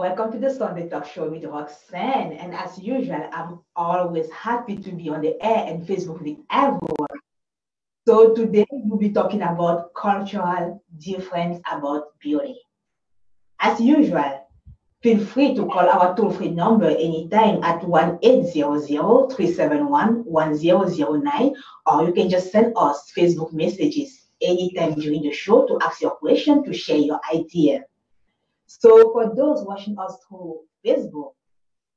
Welcome to the Sunday Talk Show with Roxanne. And as usual, I'm always happy to be on the air and Facebook with everyone. So today we'll be talking about cultural difference about beauty. As usual, feel free to call our toll-free number anytime at 1-800-371-1009 or you can just send us Facebook messages anytime during the show to ask your question, to share your idea. So for those watching us through Facebook,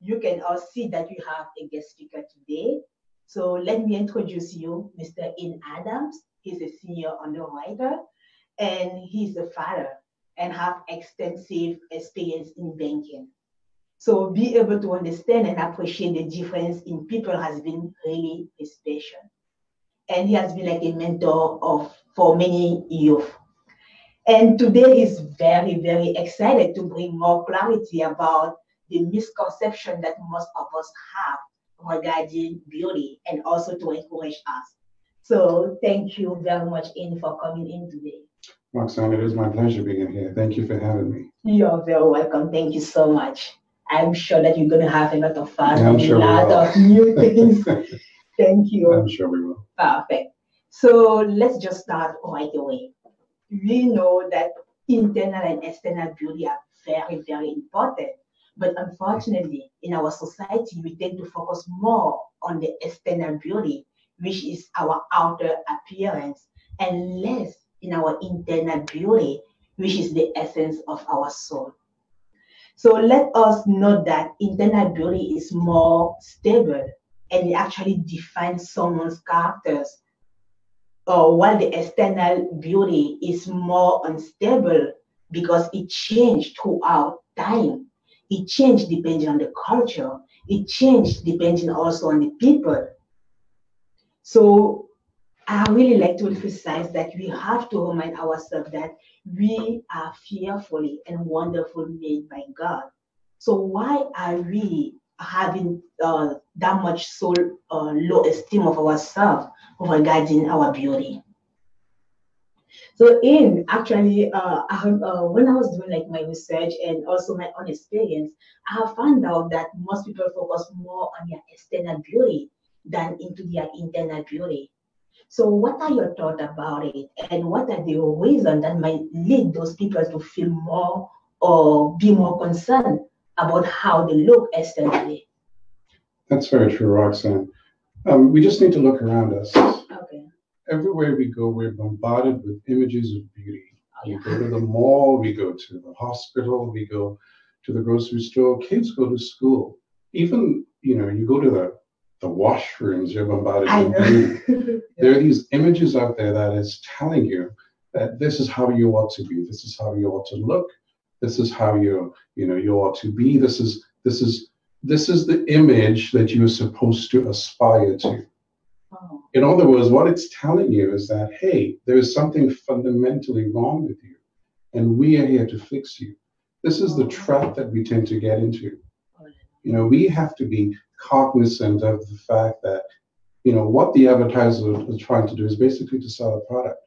you can all see that we have a guest speaker today. So let me introduce you, Mr. Ian Adams. He's a senior underwriter and he's a father and have extensive experience in banking. So be able to understand and appreciate the difference in people has been really special. And he has been like a mentor of for many youth. And today he's very, very excited to bring more clarity about the misconception that most of us have regarding beauty and also to encourage us. So thank you very much, Ian, for coming in today. Roxanne, it is my pleasure being here. Thank you for having me. You're very welcome. Thank you so much. I'm sure that you're going to have a lot of fun yeah, and sure a lot of new things. Thank you. I'm sure we will. Perfect. So let's just start right away. We know that internal and external beauty are very, very important. But unfortunately, in our society, we tend to focus more on the external beauty, which is our outer appearance, and less in our internal beauty, which is the essence of our soul. So let us know that internal beauty is more stable and it actually defines someone's characters. Uh, while the external beauty is more unstable because it changed throughout time. It changed depending on the culture. It changed depending also on the people. So I really like to emphasize that we have to remind ourselves that we are fearfully and wonderfully made by God. So why are we having uh, that much so uh, low esteem of ourselves regarding our beauty? So in actually, uh, I, uh, when I was doing like my research and also my own experience, I have found out that most people focus more on their external beauty than into their internal beauty. So what are your thoughts about it? And what are the reasons that might lead those people to feel more or be more concerned about how they look externally? That's very true, Roxanne. Um, we just need to look around us. Okay. Everywhere we go, we're bombarded with images of beauty. Oh, yeah. We go to the mall, we go to the hospital, we go to the grocery store, kids go to school. Even, you know, you go to the the washrooms you're bombarded with. Beauty. there are these images out there that is telling you that this is how you ought to be, this is how you ought to look, this is how you you know you ought to be. This is this is this is the image that you're supposed to aspire to. Oh. In other words, what it's telling you is that hey, there is something fundamentally wrong with you, and we are here to fix you. This is the trap that we tend to get into. You know, we have to be cognizant of the fact that, you know, what the advertiser is trying to do is basically to sell a product.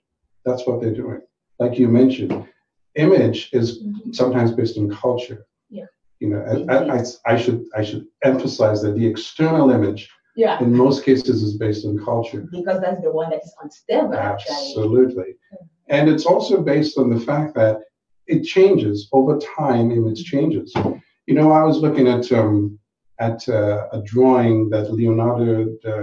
That's what they're doing. Like you mentioned, image is mm-hmm. sometimes based on culture. Yeah. You know, I, I, I, should I should emphasize that the external image yeah. in most cases is based on culture. Because that's the one that is unstable. Absolutely. Actually. And it's also based on the fact that it changes over time, image changes. You know, I was looking at um, at uh, a drawing that Leonardo da,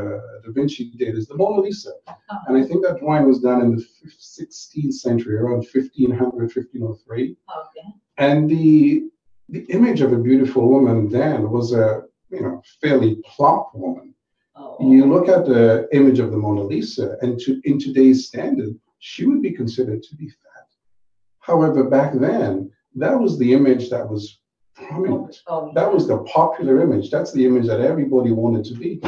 da, Vinci did is the Mona Lisa. Oh. And I think that drawing was done in the 16th century, around 1500, 1503. Okay. And the the image of a beautiful woman then was a you know fairly plump woman. Oh. You look at the image of the Mona Lisa, and to, in today's standard, she would be considered to be fat. However, back then, that was the image that was prominent. Oh, that was the popular image. That's the image that everybody wanted to be.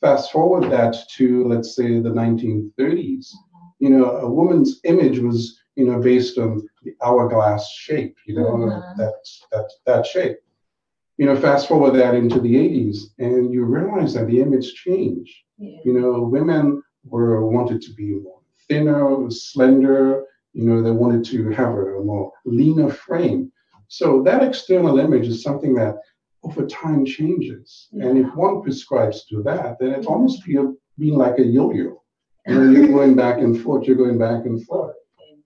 Fast forward that to, let's say, the 1930s. Mm-hmm. You know, a woman's image was, you know, based on the hourglass shape, you know, mm-hmm. that, that, that shape. You know, fast forward that into the 80s, and you realize that the image changed. Yeah. You know, women were wanted to be more thinner, slender. You know, they wanted to have a more leaner frame So that external image is something that over time changes. And if one prescribes to that, then it's almost being like a yo-yo. Know, you're going back and forth, you're going back and forth.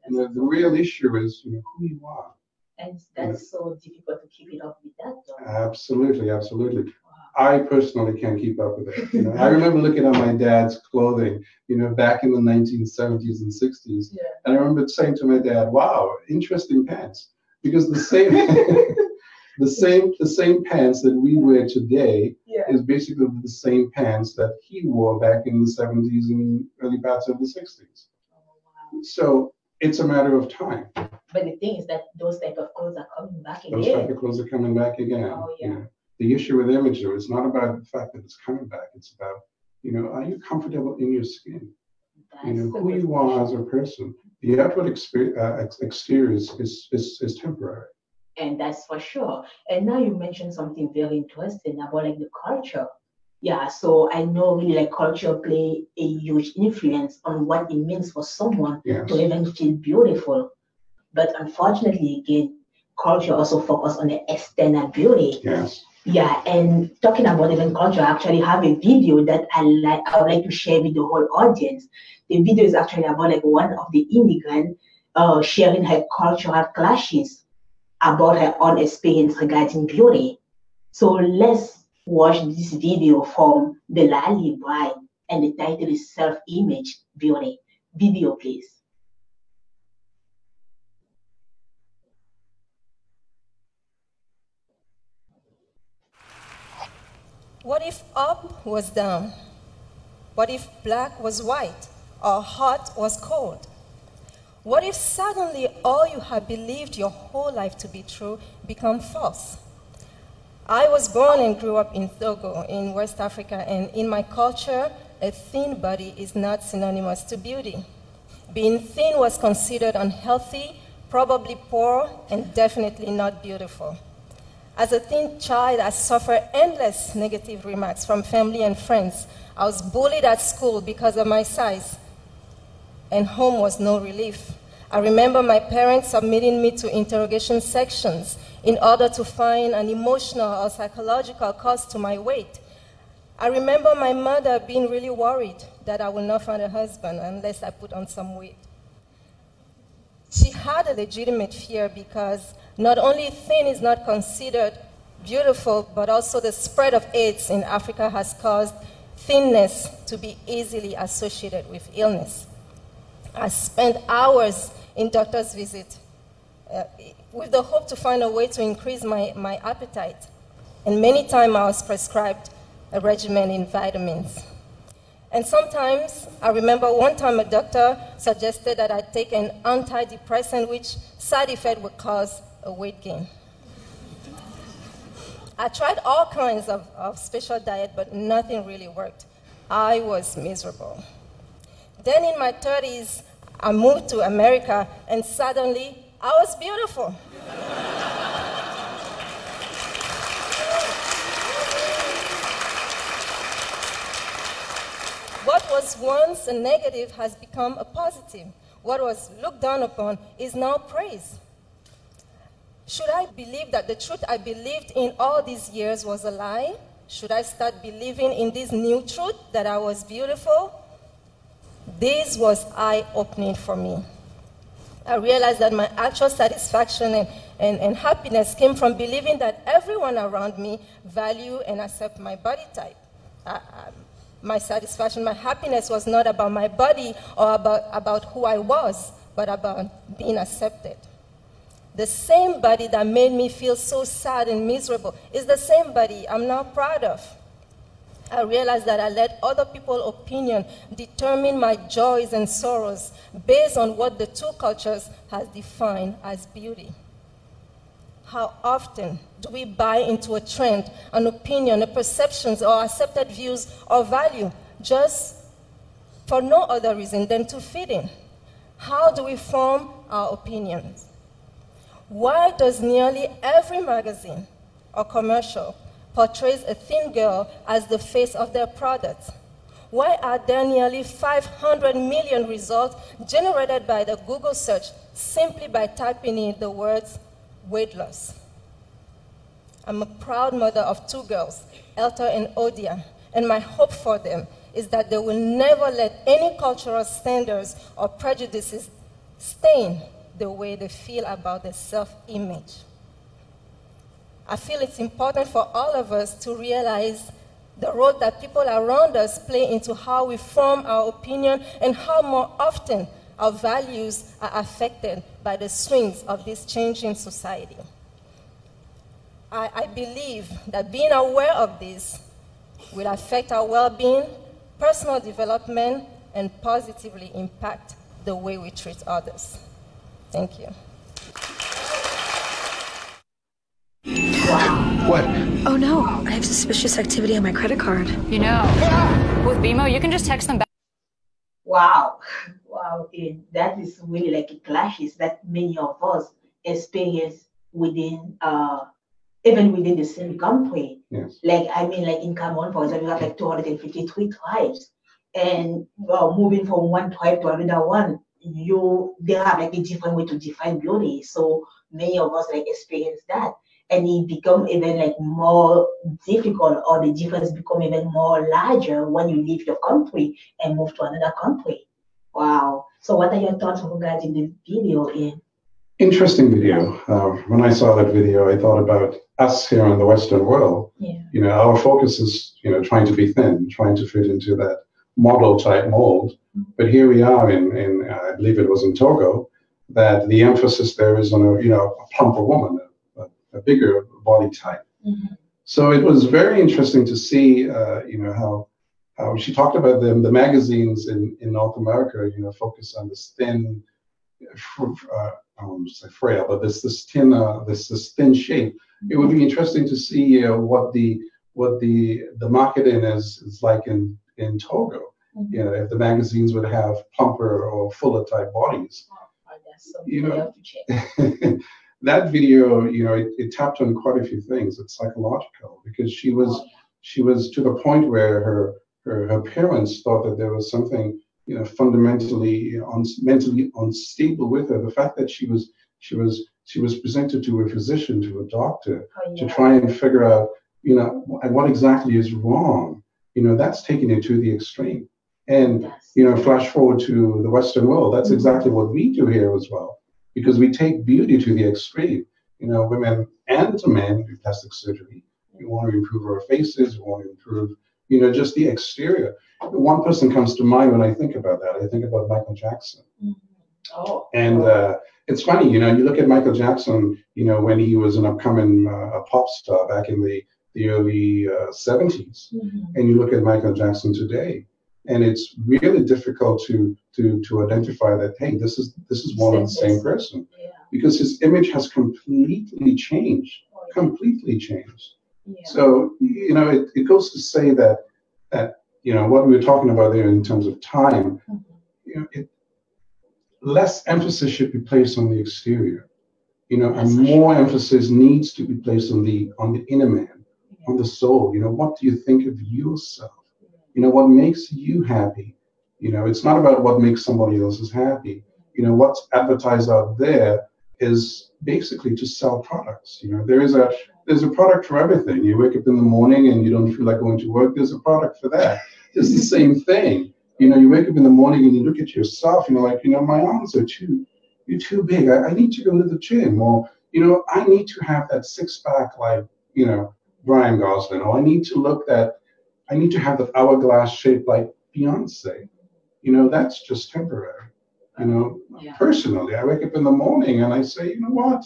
And know, the real issue is you know, who you are. And that's so difficult to keep it up with that. Though. Absolutely, absolutely. Wow. I personally can't keep up with it. You know, I remember looking at my dad's clothing, you know, back in the 1970s and 60s, Yeah. and I remember saying to my dad, "Wow, interesting pants," because the same, the same, the same pants that we wear today Yeah. is basically the same pants that he wore back in the 70s and early parts of the 60s. Oh, wow. So it's a matter of time. But the thing is that those type of clothes are coming back Those type of clothes are coming back again. Oh, you yeah. The issue with image, though, is not about the fact that it's coming back. It's about, you know, are you comfortable in your skin? You know, who you are as a person. The outward exper- uh, ex- exterior is, is, is, is temporary. And that's for sure. And now you mentioned something very interesting about like the culture. Yeah, so I know really like culture play a huge influence on what it means for someone Yes. to even feel beautiful. But unfortunately, again, culture also focus on the external beauty. Yes. Yeah, and talking about even culture, I actually have a video that I like I would like to share with the whole audience. The video is actually about like one of the immigrants uh, sharing her cultural clashes about her own experience regarding beauty. So let's watch this video from the Lali Bride, and the title is Self-Image Beauty. Video, please. What if up was down? What if black was white or hot was cold? What if suddenly all you have believed your whole life to be true become false? I was born and grew up in Togo in West Africa, and in my culture, a thin body is not synonymous to beauty. Being thin was considered unhealthy, probably poor, and definitely not beautiful. As a teen child, I suffered endless negative remarks from family and friends. I was bullied at school because of my size, and home was no relief. I remember my parents submitting me to interrogation sections in order to find an emotional or psychological cause to my weight. I remember my mother being really worried that I will not find a husband unless I put on some weight. She had a legitimate fear because not only thin is not considered beautiful, but also the spread of AIDS in Africa has caused thinness to be easily associated with illness. I spent hours in doctor's visit uh, with the hope to find a way to increase my, my appetite. And many times I was prescribed a regimen in vitamins. And sometimes, I remember one time a doctor suggested that I take an antidepressant, which side effect would cause a weight gain. I tried all kinds of, of special diet, but nothing really worked. I was miserable. Then in my 30s, I moved to America, and suddenly I was beautiful. What was once a negative has become a positive. What was looked down upon is now praised. Should I believe that the truth I believed in all these years was a lie? Should I start believing in this new truth that I was beautiful? This was eye opening for me. I realized that my actual satisfaction and, and, and happiness came from believing that everyone around me value and accept my body type. I, I, my satisfaction, my happiness was not about my body or about, about who I was, but about being accepted. The same body that made me feel so sad and miserable is the same body I'm now proud of. I realized that I let other people's opinion determine my joys and sorrows based on what the two cultures has defined as beauty. How often do we buy into a trend, an opinion, a perceptions, or accepted views or value just for no other reason than to fit in? How do we form our opinions? Why does nearly every magazine or commercial portrays a thin girl as the face of their product? Why are there nearly 500 million results generated by the Google search simply by typing in the words weight loss. I'm a proud mother of two girls, Elta and Odia, and my hope for them is that they will never let any cultural standards or prejudices stain the way they feel about their self image. I feel it's important for all of us to realize the role that people around us play into how we form our opinion and how more often our values are affected by the swings of this changing society. I, I believe that being aware of this will affect our well being, personal development, and positively impact the way we treat others. Thank you. What? Oh no, I have suspicious activity on my credit card. You know, with BMO, you can just text them back. Wow, wow, it, that is really like it clashes that many of us experience within, uh, even within the same country. Yes. Like I mean, like in Cameroon, for example, you have like 253 tribes, and uh, moving from one tribe to another one, you they have like a different way to define beauty. So many of us like experience that, and it become even like more difficult, or the difference become even more larger when you leave your country and move to another country. Wow. So what are your thoughts regarding the video? In Interesting video. Uh, when I saw that video, I thought about us here in the Western world. yeah, You know, our focus is, you know, trying to be thin, trying to fit into that model type mold. But here we are in, in uh, I believe it was in Togo, that the emphasis there is on a, you know, a plumper woman, a, a bigger body type. Mhm. So it was very interesting to see, uh, you know, how how she talked about them. The magazines in, in North America, you know, focus on this thin, uh, I don't say frail, but this this thin uh, this this thin shape. It would be interesting to see uh, what the what the the marketing is is like in in Togo. Mhm. You know, if the magazines would have plumper or fuller type bodies. Oh, something You know, have to check. that video, you know, it, it tapped on quite a few things. It's psychological because she was Oh, she was to the point where her her, her parents thought that there was something you know fundamentally un, mentally unstable with her. The fact that she was she was she was presented to a physician, to a doctor, oh, to try and figure out you know what exactly is wrong. You know, that's taking it to the extreme. And Yes. you know, flash forward to the Western world, that's Mhm. exactly what we do here as well, because we take beauty to the extreme. You know, women and men do plastic surgery. We want to improve our faces. We want to improve, you know, just the exterior. One person comes to mind when I think about that. I think about Michael Jackson. Mhm. Oh, And uh, it's funny, you know, you look at Michael Jackson, you know, when he was an upcoming uh, a pop star back in the, the early uh, 70s, Mhm. and you look at Michael Jackson today, and it's really difficult to to to identify that hey, this is this is one and the same person yeah. because his image has completely changed, Oh, yeah. completely changed. yeah. So you know, it, it goes to say that that you know what we were talking about there in terms of time. Mhm. You know, it, less emphasis should be placed on the exterior. You know, That's and more sure. emphasis needs to be placed on the on the inner man, on the soul. You know, what do you think of yourself? You know, what makes you happy? You know, it's not about what makes somebody else's happy. You know, what's advertised out there is basically to sell products. You know, there is a there's a product for everything. You wake up in the morning and you don't feel like going to work. There's a product for that. It's the same thing. You know, you wake up in the morning and you look at yourself and you're like, you know, my arms are too, you're too big. I, I need to go to the gym, or you know, I need to have that six pack like you know Brian Gosling, oh, I need to look that, I need to have that hourglass shape like Beyonce. You know, that's just temporary. You know, Yeah. personally, I wake up in the morning and I say, you know what?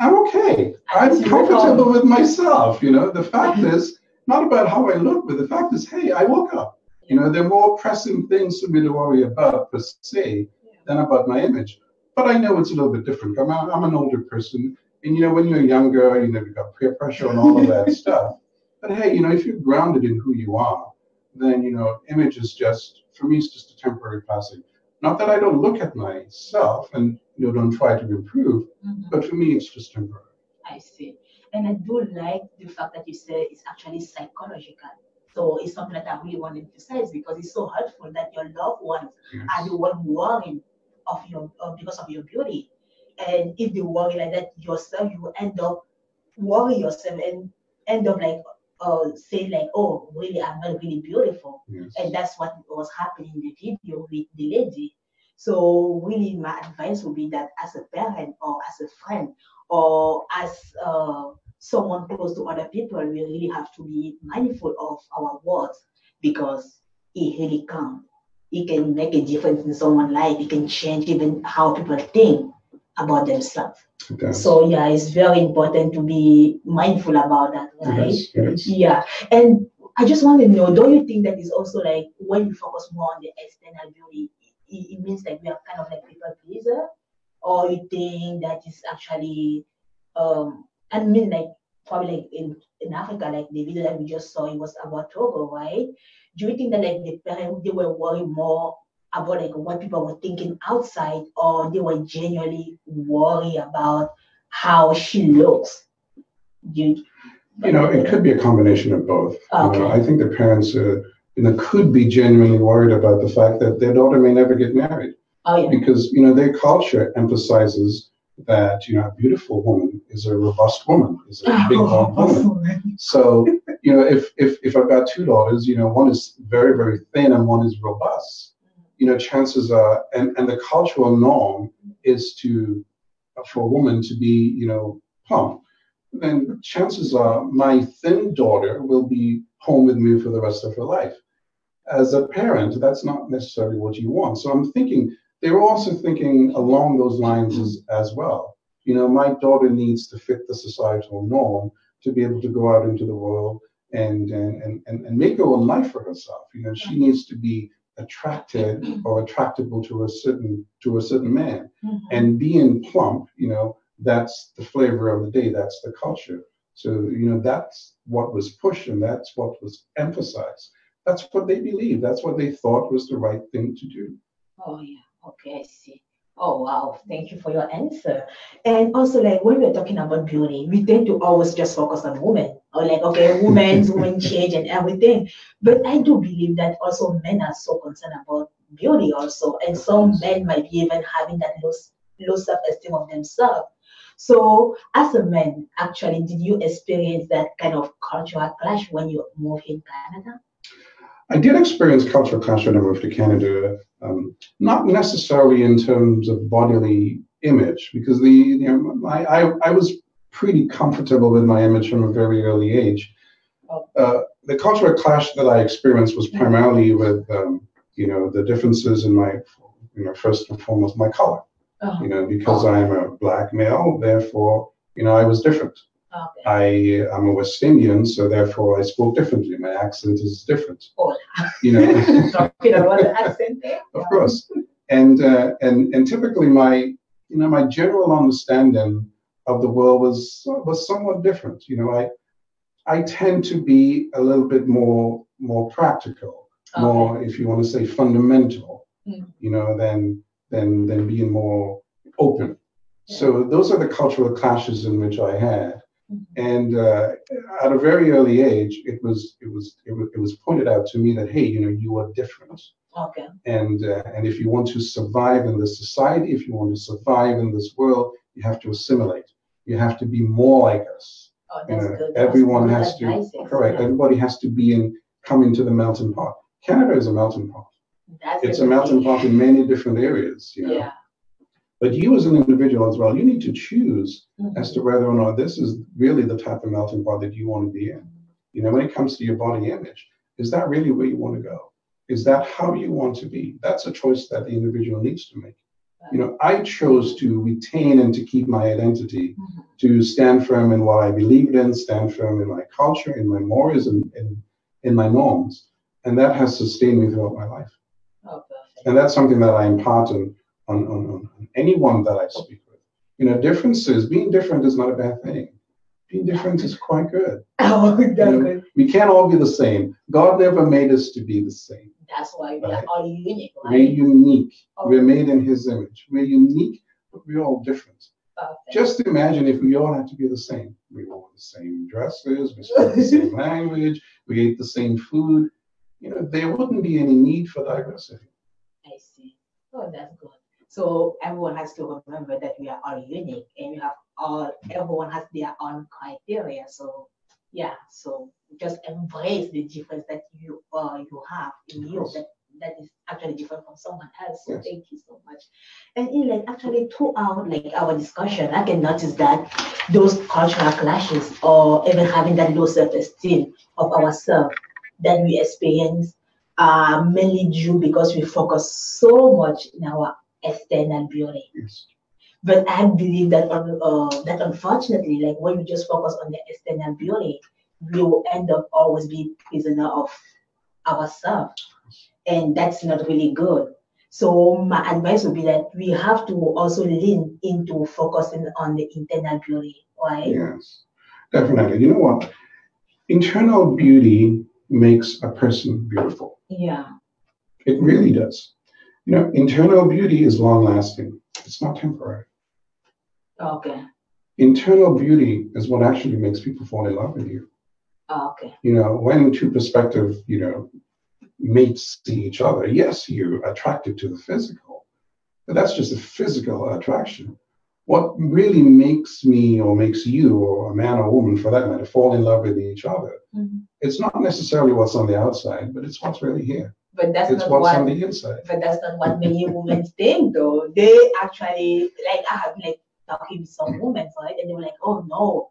I'm okay. I'm comfortable with myself. You know, the fact is not about how I look, but the fact is, hey, I woke up. You know, there are more pressing things for me to worry about per se than about my image. But I know it's a little bit different. I'm, a, I'm an older person, and you know, when you're younger, you know, you've got peer pressure and all of that stuff. But hey, you know, if you're grounded in who you are, then you know, image is just for me, it's just a temporary passing. Not that I don't look at myself and you know don't try to improve, Mhm. but for me, it's just temporary. I see. And I do like the fact that you said it's actually psychological. So it's something that I really want to emphasize because it's so hurtful that your loved ones are the one worrying of your of, because of your beauty. And if you worry like that yourself, you end up worry yourself and end up like uh, say like, oh, really, I'm not really beautiful. Yes. And that's what was happening in the video with the lady. So really, my advice would be that as a parent or as a friend or as uh, someone close to other people, we really have to be mindful of our words because it really can. It can make a difference in someone's life. It can change even how people think about themselves. Does. So yeah, it's very important to be mindful about that, right? it is. Yeah, and I just want to know, don't you think that is also like when you focus more on the external beauty, it, it means like we are kind of like people pleaser, or you think that is actually, um, I mean like probably like in in Africa, like the video that we just saw, it was about Togo, right? Do you think that like the parents they were worried more about like what people were thinking outside, or they were genuinely worried about how she looks? You, You know, it could be a combination of both. You know, I think the parents, uh, you know, could be genuinely worried about the fact that their daughter may never get married Oh yeah. because, you know, their culture emphasizes that, you know, a beautiful woman is a robust woman, is a big boned woman. So, you know, if, if, if I've got two daughters, you know, one is very, very thin and one is robust, you know, chances are, and, and the cultural norm is to, for a woman to be, you know, plump, then chances are my thin daughter will be home with me for the rest of her life. As a parent, that's not necessarily what you want. So I'm thinking, they were also thinking along those lines as, as well. You know, my daughter needs to fit the societal norm to be able to go out into the world and and, and, and, and make her own life for herself. You know, she mm-hmm. needs to be attracted or attractable to a certain to a certain man. Mhm. And being plump, you know, that's the flavor of the day, that's the culture. So, you know, that's what was pushed and that's what was emphasized. That's what they believed. That's what they thought was the right thing to do. Oh yeah. Okay, I see. Oh wow, thank you for your answer. And also, like when we're talking about beauty, we tend to always just focus on women, or like okay, women's women change and everything. But I do believe that also men are so concerned about beauty also, and some men might be even having that low low self esteem of themselves. So, as a man, actually, did you experience that kind of cultural clash when you moved in Canada? I did experience cultural clash when I moved to Canada, um, not necessarily in terms of bodily image, because the you know, I, I, I was pretty comfortable with my image from a very early age. Uh, the cultural clash that I experienced was primarily with um, you know the differences in my you know first and foremost my color. Oh, You know because I'm a black male, therefore you know I was different. Okay. I am a West Indian, so therefore I spoke differently. My accent is different. Oh. You know. Talking about the accent of course. And uh, and and typically my you know my general understanding of the world was was somewhat different. You know, I I tend to be a little bit more more practical, Okay. more if you want to say fundamental. Mm. You know, than than than being more open. So those are the cultural clashes in which I had. Mhm. And uh, at a very early age, it was it was it was, it was pointed out to me that hey, you know, you are different Okay. and uh, and if you want to survive in this society, if you want to survive in this world, you have to assimilate. You have to be more like us. Oh, You know, good. Everyone good has to correct. yeah. Everybody has to be in come into the melting pot. Canada is a melting pot. That's It's a melting thing. pot in many different areas. You know? Yeah. But you as an individual as well, you need to choose Mhm. as to whether or not this is really the type of melting pot that you want to be in. You know, when it comes to your body image, is that really where you want to go? Is that how you want to be? That's a choice that the individual needs to make. You know, I chose to retain and to keep my identity, Mhm. to stand firm in what I believed in, stand firm in my culture, in my morals, and in, in my norms. And that has sustained me throughout my life. Oh. And that's something that I impart on, on, on, on anyone that I speak with. You know, differences, being different is not a bad thing. Being different is quite good. Oh, that's You know, we can't all be the same. God never made us to be the same. That's why we are Right. all unique, Right? We're unique. Oh, We're made in His image. We're unique, but we're all different. perfect. Just imagine if we all had to be the same. We wore the same dresses, we spoke the same language, we ate the same food. You know, there wouldn't be any need for diversity. I see. Oh, that's good. So everyone has to remember that we are all unique and we have all everyone has their own criteria. So yeah, so just embrace the difference that you uh, you have in you that that is actually different from someone else. So Yes. thank you so much. And in like actually throughout like our discussion, I can notice that those cultural clashes or even having that low self-esteem of ourselves that we experience are mainly due because we focus so much in our external beauty. Yes. But I believe that uh, that unfortunately, like when you just focus on the external beauty, we will end up always be prisoner of ourselves, and that's not really good. So my advice would be that we have to also lean into focusing on the internal beauty, right? Yes, definitely. You know what? Internal beauty makes a person beautiful. Yeah. It really does. You know, internal beauty is long lasting, it's not temporary. Okay. Internal beauty is what actually makes people fall in love with you. Okay. You know, when two perspective, you know, mates see each other, yes, you're attracted to the physical, but that's just a physical attraction. What really makes me or makes you or a man or woman for that matter fall in love with each other, Mhm. it's not necessarily what's on the outside, but it's what's really here. But that's It's not what's what on the inside. but that's not what many women think though. They actually like I have like talking with some women, right? And they were like, oh no.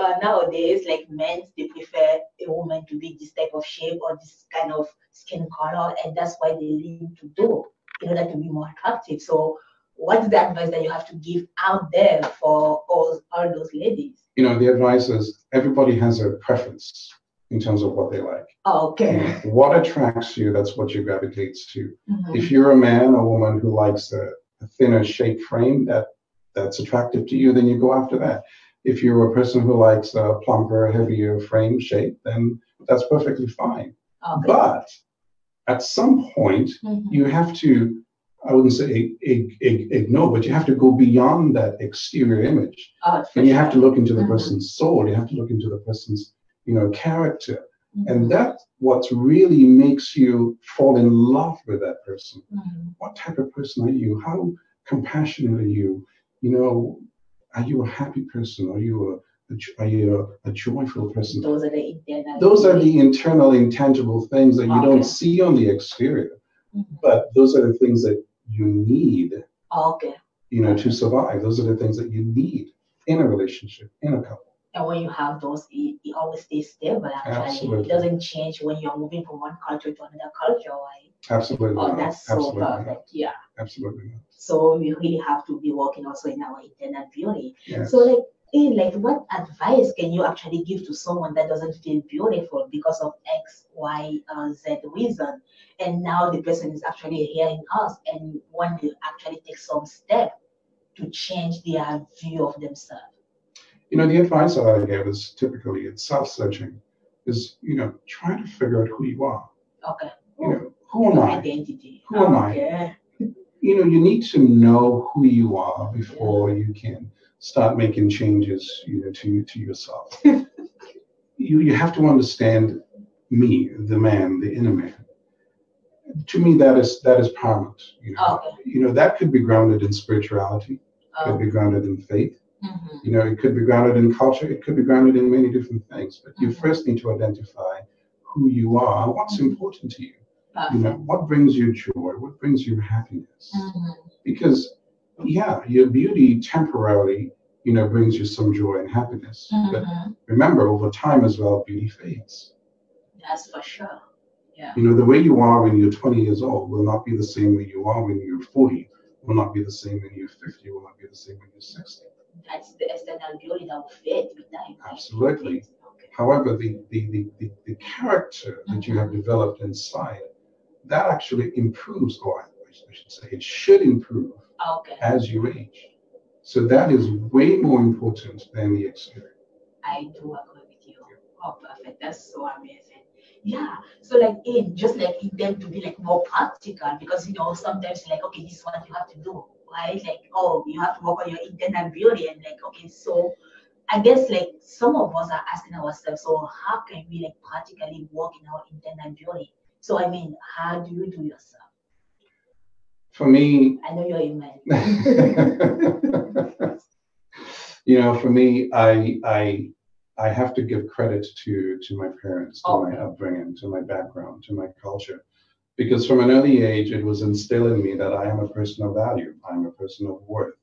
Uh, nowadays, like men, they prefer a woman to be this type of shape or this kind of skin color, and that's why they lean to do in order to be more attractive. So, what's the advice that you have to give out there for all, all those ladies? You know, the advice is everybody has a preference in terms of what they like. Okay. What attracts you, that's what you gravitates to. Mhm. If you're a man or woman who likes a, a thinner shape frame that that's attractive to you, then you go after that. If you're a person who likes a plumper, heavier frame shape, then that's perfectly fine. Okay. But at some point, Mhm. you have to, I wouldn't say ig- ig- ignore, but you have to go beyond that exterior image. Oh, And you have to look into the Mhm. person's soul. You have to look into the person's, you know, character. Mhm. And that's what really makes you fall in love with that person. Mhm. What type of person are you? How compassionate are you? You know, are you a happy person? Are you a, a are you a, a joyful person? Those are the internal. Those are the internal, intangible things that you Okay. don't see on the exterior, Mhm. but those are the things that you need, Okay. you know, to survive. Those are the things that you need in a relationship, in a couple. And when you have those, it, it always stays stable. Actually, Absolutely. it doesn't change when you're moving from one culture to another culture. Right? Absolutely. Oh, not. that's so Absolutely not. Yeah. Absolutely not. So we really have to be working also in our internal beauty. Yes. So like, in like, what advice can you actually give to someone that doesn't feel beautiful because of X, Y, uh, Z reason, and now the person is actually hearing us and want to actually take some step to change their view of themselves. You know, the advice that I give is typically it's self-searching, is you know, try to figure out who you are. Okay. You know, who am I? Identity. Who am I? Okay. You know, you need to know who you are before you can start making changes, you know, to to yourself. you you have to understand me, the man, the inner man. To me, that is that is paramount. You know, Okay. you know that could be grounded in spirituality, could Um, be grounded in faith. Mhm. You know, it could be grounded in culture, it could be grounded in many different things. But you Mhm. first need to identify who you are what's important to you. You know, what brings you joy, what brings you happiness. Mhm. Because, yeah, your beauty temporarily, you know, brings you some joy and happiness. But Mhm. remember, over time as well, beauty fades. That's for sure. Yeah. You know, the way you are when you're 20 years old will not be the same way you are when you're 40, will not be the same when you're 50, will not be the same when you're 60. That's the external beauty that will fade with time. Absolutely. Okay. However, the, the, the, the, the character that you have developed inside, that actually improves, or I I should say, it should improve Okay. as you age. So that is way more important than the exterior. I do agree with you. Oh, perfect. That's so amazing. Yeah. So like in just like in them to be like more practical because you know sometimes like okay this is what you have to do right like oh you have to work on your internal beauty and like okay so I guess like some of us are asking ourselves so how can we like practically work in our internal beauty? So I mean how do you do yourself? for me, I know you're a man. you know, for me, I I I have to give credit to to my parents, to oh. my upbringing, to my background, to my culture, because from an early age it was instilled in me that I am a person of value, I am a person of worth,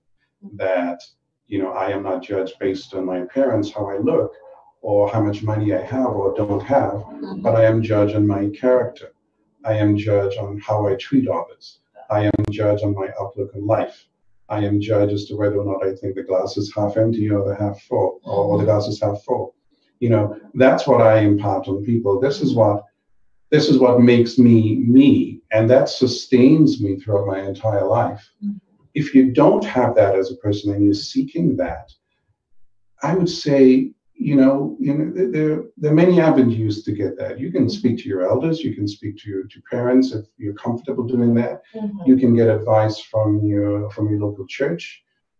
that you know I am not judged based on my appearance, how I look, or how much money I have or don't have, Mhm. but I am judged on my character. I am judged on how I treat others. I am judged on my outlook on life. I am judged as to whether or not I think the glass is half empty or the half full, or, or the glass is half full. You know, that's what I impart on people. This is what this is what makes me me, and that sustains me throughout my entire life. Mhm. If you don't have that as a person and you're seeking that, I would say, you know, you know, there- there are many avenues to get that. You can speak to your elders, you can speak to your to parents if you're comfortable doing that. Mhm. You can get advice from your from your local church.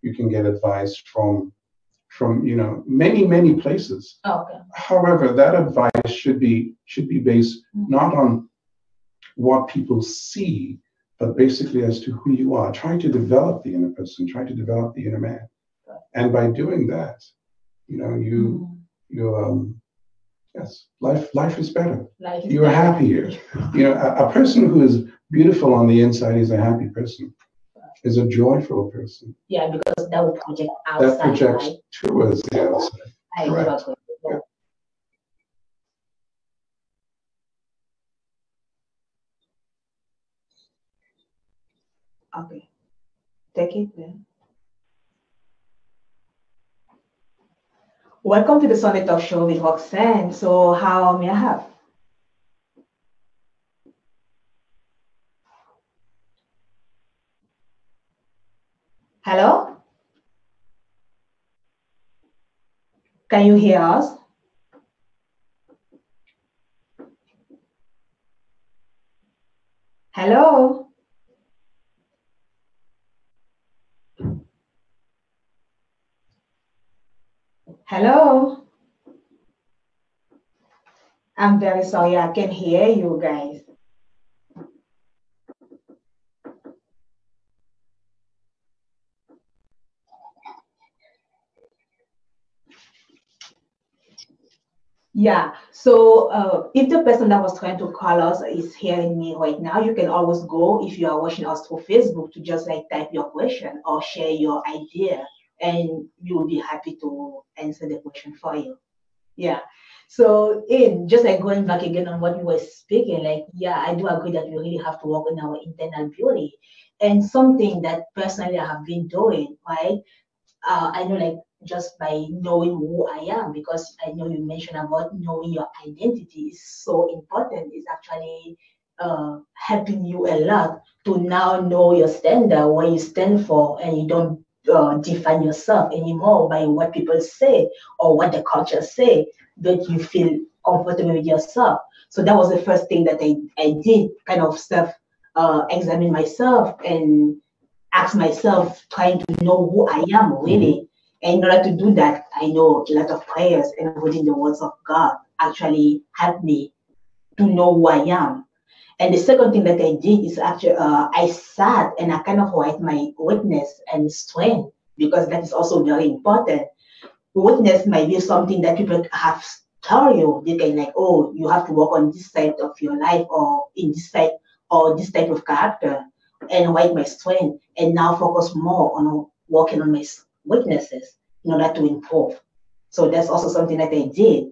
You can get advice from from you know many many places. Okay. However, that advice should be should be based not on what people see, but basically as to who you are. Try to develop the inner person. Try to develop the inner man, and by doing that, you know you Mhm. you um yes life life is better. Life is You're better. happier. You know, a, a person who is beautiful on the inside is a happy person. Is a joyful person. Yeah, because that will project outside, That projects right? towards the outside. I Correct. agree with that. Okay. Take it then. Welcome to the Sunday Talk Show with Roxanne. So, how may I help? Hello? Can you hear us? Hello? Hello? I'm very sorry, I can hear you guys. Yeah, so uh, if the person that was trying to call us is hearing me right now, you can always go if you are watching us through Facebook to just like type your question or share your idea, and we will be happy to answer the question for you. Yeah. So in just like going back again on what you were speaking, like yeah, I do agree that we really have to work on our internal beauty, and something that personally I have been doing, right? uh, I know like just by knowing who I am, because I know you mentioned about knowing your identity is so important. It's actually uh, helping you a lot to now know your standard, what you stand for, and you don't uh, define yourself anymore by what people say or what the culture say, but you feel comfortable with yourself. So that was the first thing that I, I did, kind of self uh, examine myself and ask myself, trying to know who I am really. And in order to do that, I know a lot of prayers and reading the words of God actually helped me to know who I am. And the second thing that I did is actually uh, I sat and I kind of write my weakness and strength because that is also very important. Weakness might be something that people have tell you. They can like, oh, you have to work on this side of your life or in this side or this type of character and write my strength and now focus more on working on my weaknesses in order to improve. So that's also something that I did.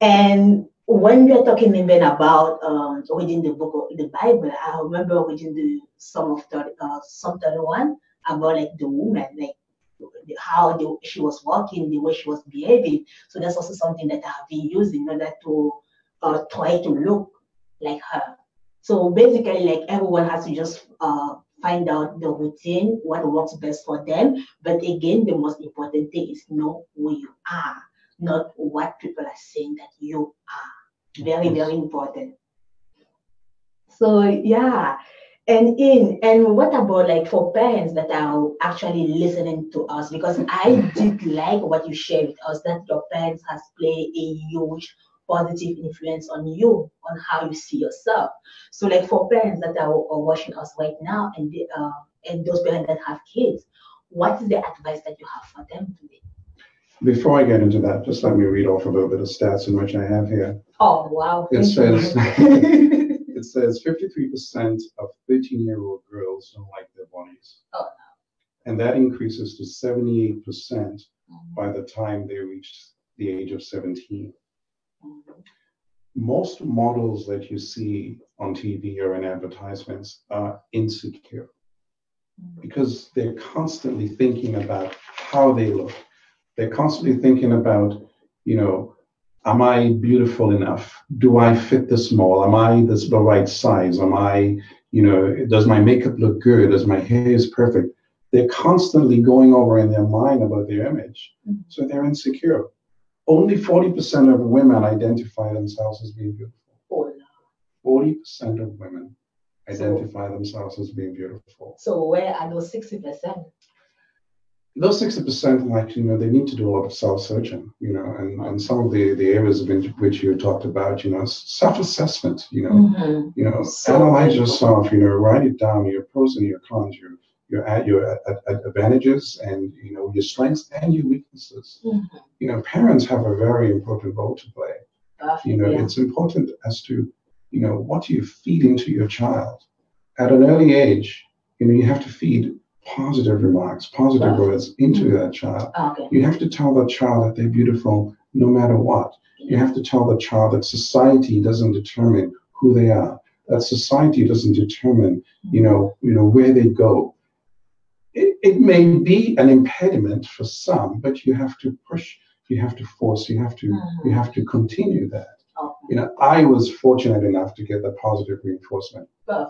And when we are talking even about um, reading the book of the Bible, I remember reading the Psalm of 30, uh, Psalm 31 about like the woman, like how the, she was walking, the way she was behaving. So that's also something that I have been using in order to uh, try to look like her. So basically, like everyone has to just uh, find out the routine, what works best for them. But again, the most important thing is know who you are, not what people are saying that you are. Very, very important. So yeah. And in and what about like for parents that are actually listening to us? Because I did like what you shared with us that your parents has played a huge positive influence on you, on how you see yourself. So, like for parents that are, are watching us right now, and they, uh, and those parents that have kids, what is the advice that you have for them today? Before I get into that, just let me read off a little bit of stats in which I have here. Oh wow! It says it says 53% of 13-year-old girls don't like their bodies. Oh, no. And that increases to 78% by the time they reach the age of 17. Most models that you see on TV or in advertisements are insecure because they're constantly thinking about how they look. They're constantly thinking about, you know, am I beautiful enough? Do I fit this mold? Am I this the right size? Am I, you know, does my makeup look good? Does my hair is perfect? They're constantly going over in their mind about their image. Mhm. So they're insecure. Only 40% of women identify themselves as being beautiful. Oh, 40% of women So- identify themselves as being beautiful. So where are those sixty percent? those 60% like you know they need to do a lot of self-searching you know and, and some of the the areas of which, you talked about you know self-assessment you know Mm-hmm. you know So analyze important. yourself you know write it down your pros and your cons your your your advantages and you know your strengths and your weaknesses Mhm. you know parents have a very important role to play you know yeah. it's important as to you know what you feed into your child at an early age you know you have to feed positive remarks positive Wow. words into that child Okay. you have to tell the child that they're beautiful no matter what you have to tell the child that society doesn't determine who they are that society doesn't determine you know you know where they go it, it may be an impediment for some but you have to push you have to force you have to you have to continue that Okay. you know i was fortunate enough to get the positive reinforcement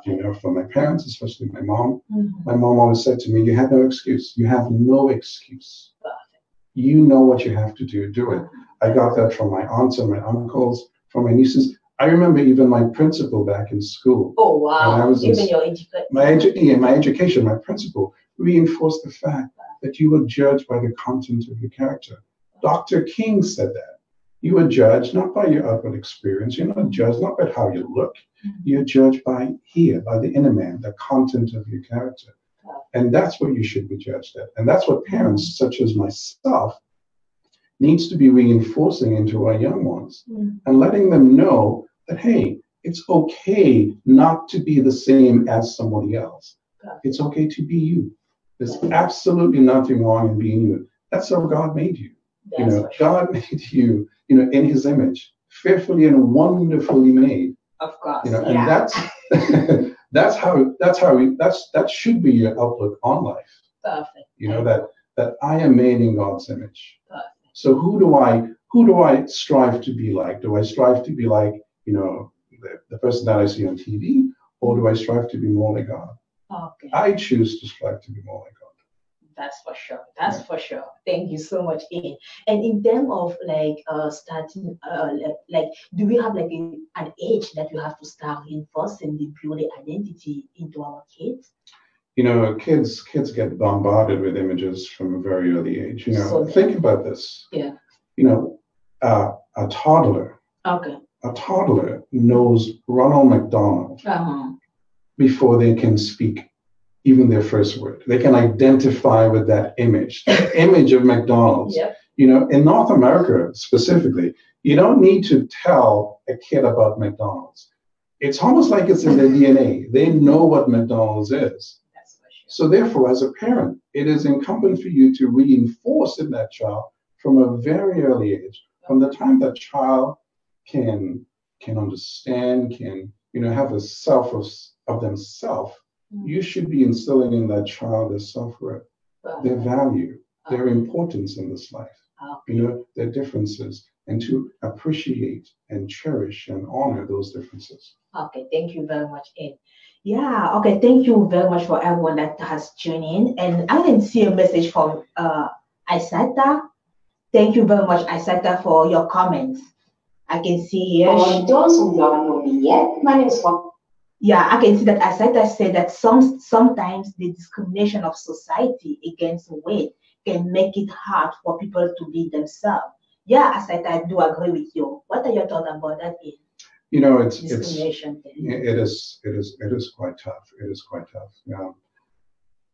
you know from my parents especially my mom Mhm. my mom always said to me you have no excuse you have no excuse Perfect. you know what you have to do do it i got that from my aunts and my uncles from my nieces i remember even my principal back in school Oh wow! Even your education. my, edu- yeah, my education my principal reinforced the fact that you were judged by the content of your character. Dr king said that. You are judged not by your outward experience. You're not judged not by how you look. You're judged by here by the inner man the content of your character. And that's what you should be judged at. And that's what parents such as myself needs to be reinforcing into our young ones Mhm. and letting them know that hey it's okay not to be the same as somebody else. It's okay to be you there's absolutely nothing wrong in being you that's how god made you you know sure. god made you you know in his image fearfully and wonderfully made Of course. you know and yeah. that's that's how that's how we that's that should be your outlook on life Perfect. you know that that i am made in god's image Perfect. so who do i who do i strive to be like do i strive to be like you know the, the person that i see on tv or do i strive to be more like god Okay. i choose to strive to be more like god That's for sure. That's for sure. Thank you so much, Ian. And in terms of like uh starting uh like, do we have like a, an age that you have to start reinforcing the beauty identity into our kids? you know kids kids get bombarded with images from a very early age you know So- think about this Yeah. you know uh, a toddler Okay. a toddler knows ronald mcdonald Uh-huh. Before they can speak even their first word. They can identify with that image, the image of McDonald's. Yep. You know, in North America specifically, you don't need to tell a kid about McDonald's. It's almost like it's in their DNA. They know what McDonald's is. That's for sure. So therefore, as a parent, it is incumbent for you to reinforce in that child from a very early age, from the time that child can can understand, can you know have a self of, of themselves, mm. you should be instilling in that child their self-worth, their value, uh, their importance in this life, Okay. you know, their differences, and to appreciate and cherish and honor those differences. Okay, thank you very much, Ed. Yeah, okay, thank you very much for everyone that has tuned in. And I didn't see a message from uh, Isata. Thank you very much, Isata, for your comments. I can see here. For those who don't know me yet, my name is Juan. Yeah, I can see that said I said that some sometimes the discrimination of society against weight can make it hard for people to be themselves. yeah, as I, said, I do agree with you. What are your thoughts about that in You know, it's it's discrimination thing? it is it is it is quite tough. It is quite tough. Yeah.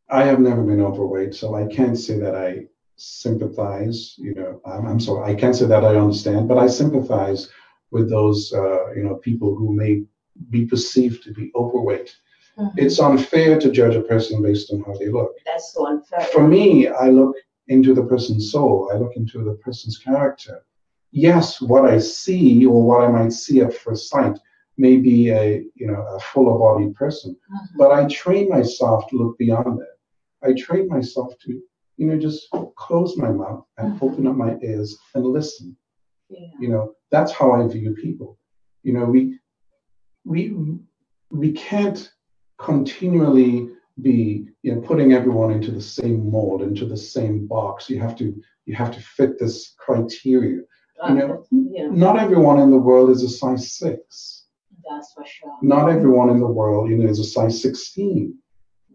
I have never been overweight, so I can't say that I sympathize. You know, I'm, I'm sorry, I can't say that I understand, but I sympathize with those uh, you know people who may be perceived to be overweight. Mhm. It's unfair to judge a person based on how they look. That's so unfair. For me, I look into the person's soul. I look into the person's character. Yes, what I see or what I might see at first sight may be a you know a fuller bodied person, Mhm. but I train myself to look beyond that. I train myself to you know just close my mouth and Mhm. open up my ears and listen. Yeah. You know that's how I view people. You know we we we can't continually be you know putting everyone into the same mold into the same box. You have to you have to fit this criteria. You know yeah, not everyone in the world is a size 6 that's for sure. not everyone in the world you know is a size 16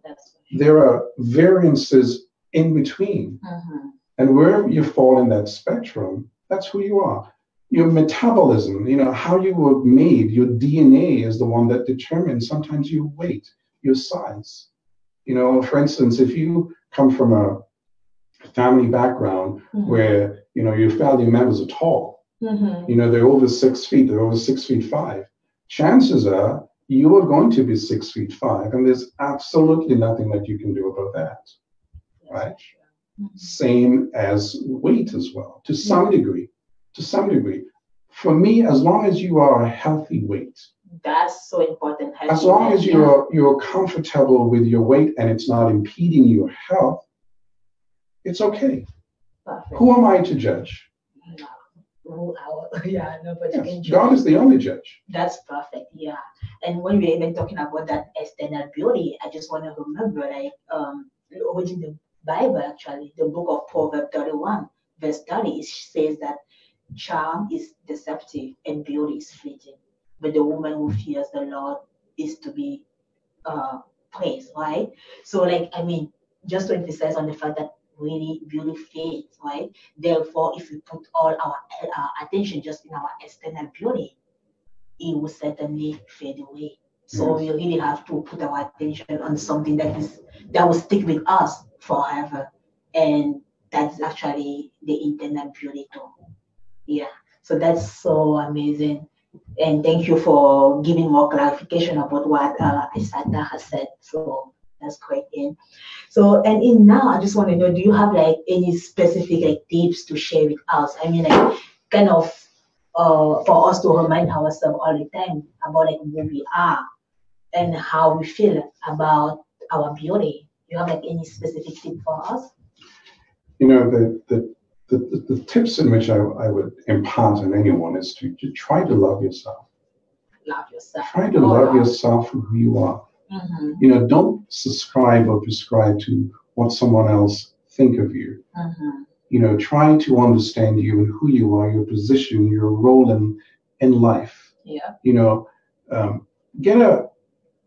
That's for sure. there are variances in between. Mhm. and wherever you fall in that spectrum that's who you are your metabolism you know how you were made your dna is the one that determines sometimes your weight your size you know for instance if you come from a family background Mhm. where you know your family members are tall Mhm. you know they're over six feet they're over six feet five chances are you are going to be six feet five and there's absolutely nothing that you can do about that Right. Mhm. same as weight as well to some degree to some degree for me as long as you are a healthy weight That's so important. as long as you're you're comfortable with your weight and it's not impeding your health it's okay Perfect. who am i to judge. Rule out. Yeah, nobody can yes, judge. god is the only judge That's perfect. Yeah. And when we're even talking about that external beauty, I just want to remember, like, um, within the Bible, actually, the book of Proverbs 31, verse 30, it says that charm is deceptive and beauty is fleeting. But the woman who fears the Lord is to be uh, praised, right? So, like, I mean, just to emphasize on the fact that really beauty fades, right? Therefore, if we put all our uh, attention just in our external beauty, it will certainly fade away. So we really have to put our attention on something that is that will stick with us forever, and that's actually the internal beauty too. Yeah. So that's so amazing, and thank you for giving more clarification about what uh, Isata has said. So that's great. And so and in now, I just want to know, do you have like any specific like tips to share with us? I mean, like kind of uh, for us to remind ourselves all the time about like who we are and how we feel about our beauty. You have like any specific tip for us? you know the the the, the, the tips in which I, I would impart on anyone is to, to try to love yourself. Love yourself. try to love yourself for who you are. Mm-hmm, you know don't subscribe or prescribe to what someone else think of you. Mm-hmm, you know try to understand you and who you are your position your role in in life. Yeah. you know um, get a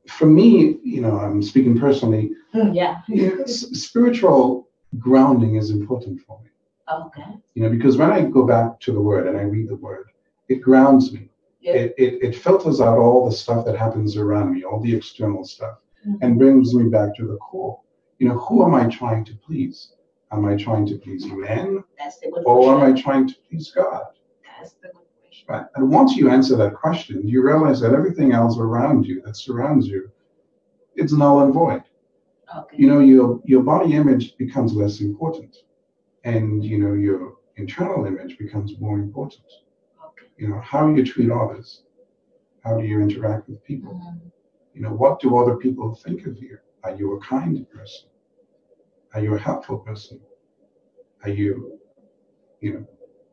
for me you know i'm speaking personally Mm, yeah. you know, s- spiritual grounding is important for me Okay. you know because when i go back to the word and i read the word it grounds me Yeah. it, it, it filters out all the stuff that happens around me all the external stuff Mhm. and brings me back to the core you know who am i trying to please am i trying to please men? That's the good or am i trying to please god That's the good question. right and once you answer that question you realize that everything else around you that surrounds you it's null and void Okay. you know your your body image becomes less important and you know your internal image becomes more important okay. you know how you treat others how do you interact with people Mhm. you know what do other people think of you are you a kind person are you a helpful person are you you know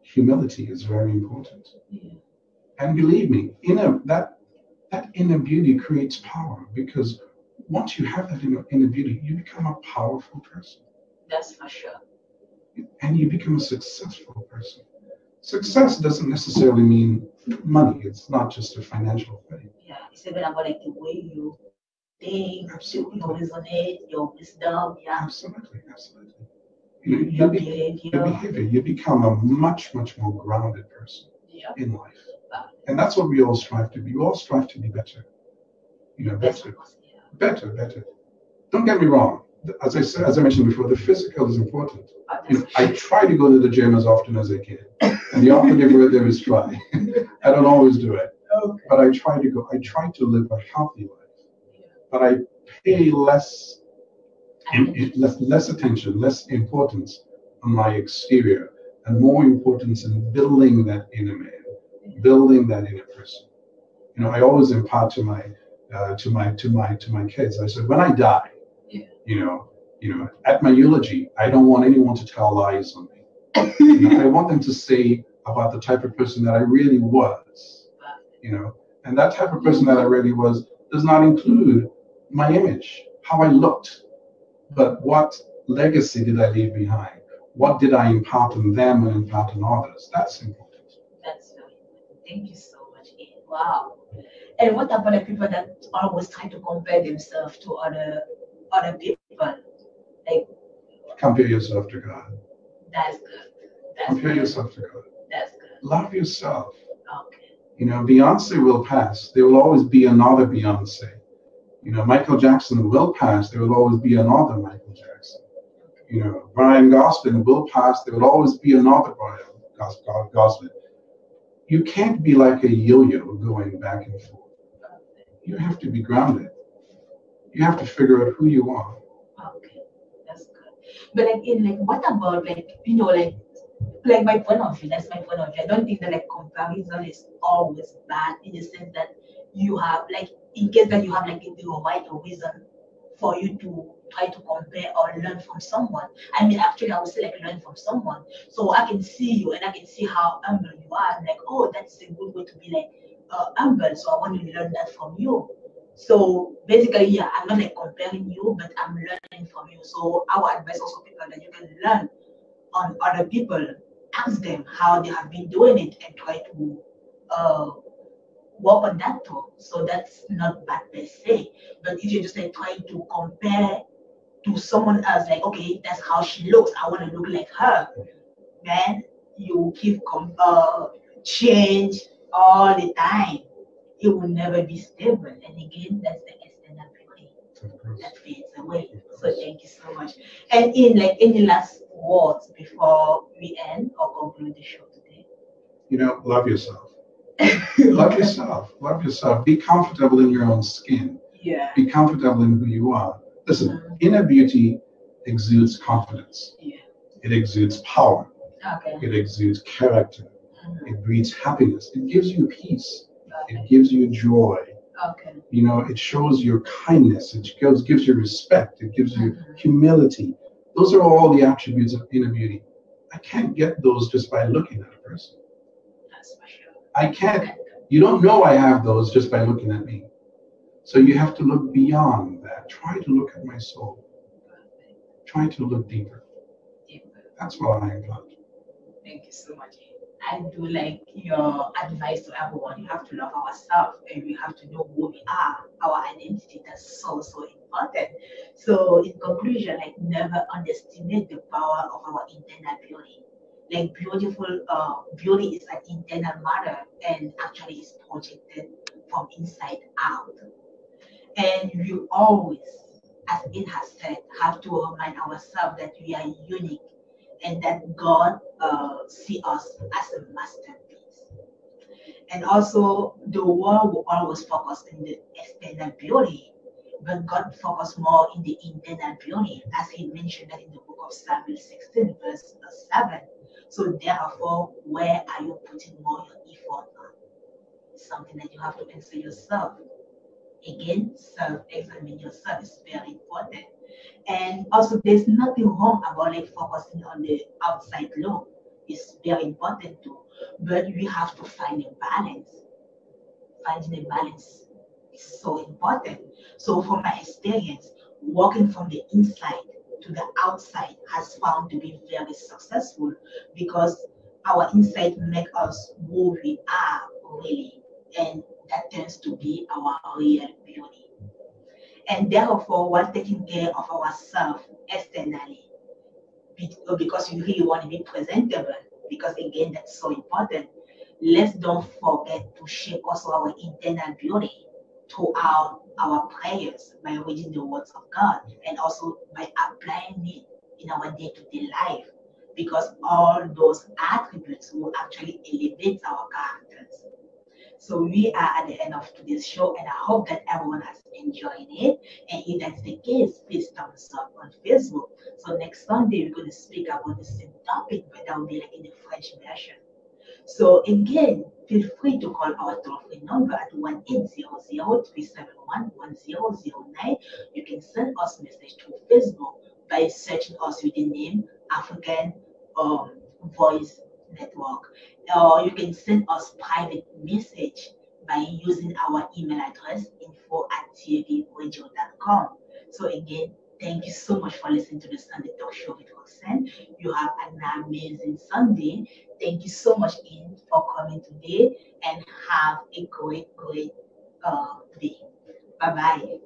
humility is very important Yeah. and believe me inner that that inner beauty creates power because once you have that inner, inner beauty you become a powerful person That's for sure. And you become a successful person. Success doesn't necessarily mean money. It's not just a financial thing. Yeah. It's even about like the way you think, Absolutely. your resonate, your wisdom. Yeah. Absolutely, absolutely. You, know, your you, be, behavior. your behavior, you become a much, much more grounded person Yeah. in life. And that's what we all strive to be. We all strive to be better. You know, better, yeah. better, better. Don't get me wrong. As I said, as I mentioned before, the physical is important. You know, I try to go to the gym as often as I can. And the operative word there is try. I don't always do it, Okay. but I try to go. I try to live a healthy life. But I pay less, less, less attention, less importance on my exterior, and more importance in building that inner man, building that inner person. You know, I always impart to my, uh, to my, to my, to my kids. I said, when I die. You know, you know, at my eulogy, I don't want anyone to tell lies on me. You know, I want them to say about the type of person that I really was. You know, and that type of person that I really was does not include my image, how I looked, but what legacy did I leave behind? What did I impart on them and impart on others? That's important. That's very important. Thank you so much, Wow. And what about the people that always try to compare themselves to other other people? Like Compare yourself to God. that's good. That's Compare good. yourself to God. That's good. Love yourself. Okay. You know, Beyonce will pass. There will always be another Beyonce. You know, Michael Jackson will pass. There will always be another Michael Jackson. You know, Brian Gosling will pass. There will always be another Brian Gos- Gos- Gosling. You can't be like a yo-yo going back and forth. You have to be grounded. You have to figure out who you are. Okay. That's good. But like in like what about like you know like like my point of view, that's my point of view. I don't think that like comparison is always bad in the sense that you have like in case that you have like the right reason for you to try to compare or learn from someone. I mean actually I would say like learn from someone. So I can see you and I can see how humble you are. Like, oh that's a good way to be like uh, humble. So I want to learn that from you. So basically, yeah, I'm not like comparing you, but I'm learning from you. So our advice also people that you can learn on other people, ask them how they have been doing it and try to uh, work on that too. So that's not bad per se. But if you're just like trying to compare to someone else, like okay, that's how she looks, I want to look like her, then you keep com- uh, change all the time. It will never be stable. And again, that's the external beauty that fades away. So thank you so much. And in like any last words before we end or conclude the show today? You know, love yourself. Love yourself. Love yourself. Be comfortable in your own skin. Yeah. Be comfortable in who you are. Listen, Mhm. inner beauty exudes confidence. Yeah. It exudes power. Okay. It exudes character. Mhm. It breeds happiness. It gives you peace. It gives you joy. Okay. You know, it shows your kindness. It gives, gives you respect. It gives you Mhm. humility. Those are all the attributes of inner beauty. I can't get those just by looking at a person. I can't. You don't know I have those just by looking at me. So you have to look beyond that. Try to look at my soul. Try to look deeper. That's what I impart. Thank you so much. I do like your advice to everyone. You have to love ourselves and we have to know who we are, our identity. That's so, so important. So, in conclusion, like never underestimate the power of our internal beauty. Like beautiful, uh, beauty is an internal matter and actually is projected from inside out. And we always, as it has said, have to remind ourselves that we are unique and that God uh, see us as a masterpiece. And also, the world will always focus on the external beauty, but God focus more in the internal beauty, as He mentioned that in the book of Samuel 16, verse 7. So therefore, where are you putting more your effort on? Something that you have to answer yourself. Again, self-examine yourself is very important. And also, there's nothing wrong about like focusing on the outside look. It's very important too. But we have to find a balance. Finding a balance is so important. So, from my experience, working from the inside to the outside has found to be very successful because our inside make us who we are really, and that tends to be our real beauty. And therefore, while taking care of ourselves externally, oh, because you really want to be presentable. Because again, that's so important. Let's don't forget to shape also our internal beauty throughout our prayers by reading the words of God and also by applying it in our day-to-day life because all those attributes will actually elevate our characters. So we are at the end of today's show, and I hope that everyone has enjoyed it. And if that's the case, please thumbs up on Facebook. So next Sunday we're going to speak about the same topic, but that will be like in the French version. So again, feel free to call our toll-free number at 1-800-371-1009. You can send us message through Facebook by searching us with the name African um, Voice Network. Or you can send us private message by using our email address info at tvradio.com. So again, thank you so much for listening to the Sunday Talk Show with Roxanne. You have an amazing Sunday. Thank you so much, Ian, for coming today and have a great, great uh, day. Bye bye.